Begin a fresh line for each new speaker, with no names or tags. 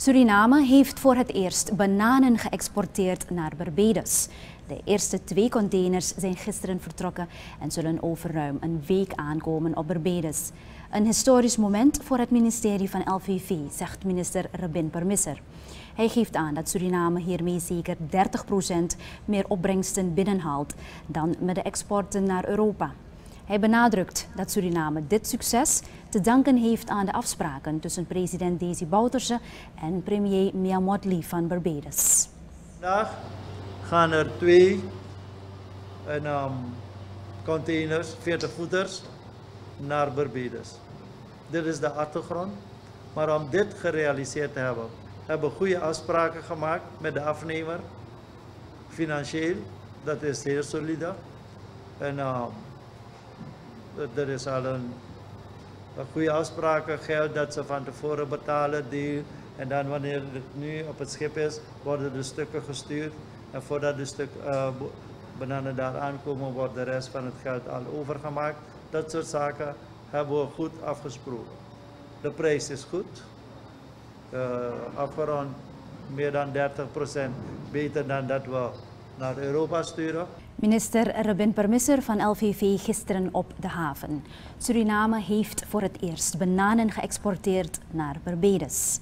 Suriname heeft voor het eerst bananen geëxporteerd naar Barbados. De eerste twee containers zijn gisteren vertrokken en zullen over ruim een week aankomen op Barbados. Een historisch moment voor het ministerie van LVV, zegt minister Rabin Permisser. Hij geeft aan dat Suriname hiermee zeker 30% meer opbrengsten binnenhaalt dan met de exporten naar Europa. Hij benadrukt dat Suriname dit succes te danken heeft aan de afspraken tussen president Desi Bouterse en premier Mia Mottley van Barbados.
Vandaag gaan er twee um, containers, 40 voeters, naar Barbados. Dit is de achtergrond. Maar om dit gerealiseerd te hebben, hebben we goede afspraken gemaakt met de afnemer. Financieel, dat is zeer solide. En um, er is al een, goede afspraken, geld dat ze van tevoren betalen, die, en dan wanneer het nu op het schip is, worden de stukken gestuurd. En voordat de stuk uh, bananen daar aankomen, wordt de rest van het geld al overgemaakt. Dat soort zaken hebben we goed afgesproken. De prijs is goed. Uh, afgerond meer dan 30% beter dan dat we naar Europa sturen.
Minister Robin Permisser van LVV gisteren op de haven. Suriname heeft voor het eerst bananen geëxporteerd naar Barbados.